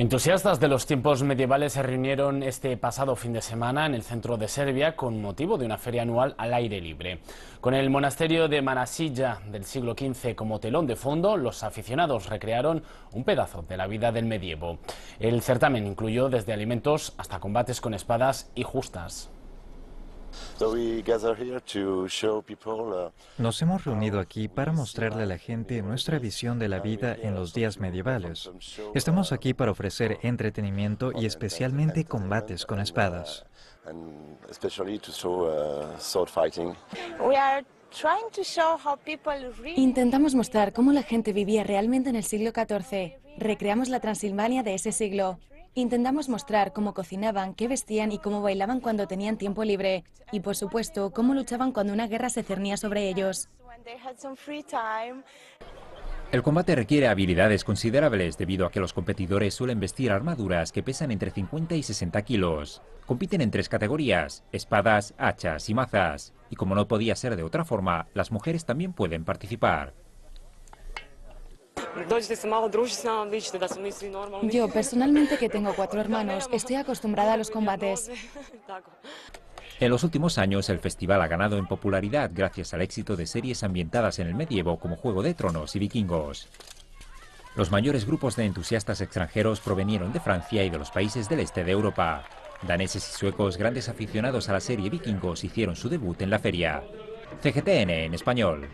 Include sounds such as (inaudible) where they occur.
Entusiastas de los tiempos medievales se reunieron este pasado fin de semana en el centro de Serbia con motivo de una feria anual al aire libre. Con el monasterio de Manasilla del siglo XV como telón de fondo, los aficionados recrearon un pedazo de la vida del medievo. El certamen incluyó desde alimentos hasta combates con espadas y justas. Uh, Nos hemos reunido aquí para mostrarle a la gente nuestra visión de la vida en los días medievales. Estamos aquí para ofrecer entretenimiento y especialmente combates con espadas. Intentamos mostrar cómo la gente vivía realmente en el siglo XIV. Recreamos la Transilvania de ese siglo. Intentamos mostrar cómo cocinaban, qué vestían y cómo bailaban cuando tenían tiempo libre. Y por supuesto, cómo luchaban cuando una guerra se cernía sobre ellos. El combate requiere habilidades considerables debido a que los competidores suelen vestir armaduras que pesan entre 50 y 60 kilos. Compiten en tres categorías, espadas, hachas y mazas. Y como no podía ser de otra forma, las mujeres también pueden participar. Yo, personalmente, que tengo cuatro hermanos, estoy acostumbrada a los combates. (laughs) En los últimos años, el festival ha ganado en popularidad gracias al éxito de series ambientadas en el medievo como Juego de Tronos y Vikingos. Los mayores grupos de entusiastas extranjeros provenieron de Francia y de los países del este de Europa. Daneses y suecos, grandes aficionados a la serie Vikingos, hicieron su debut en la feria. CGTN en español.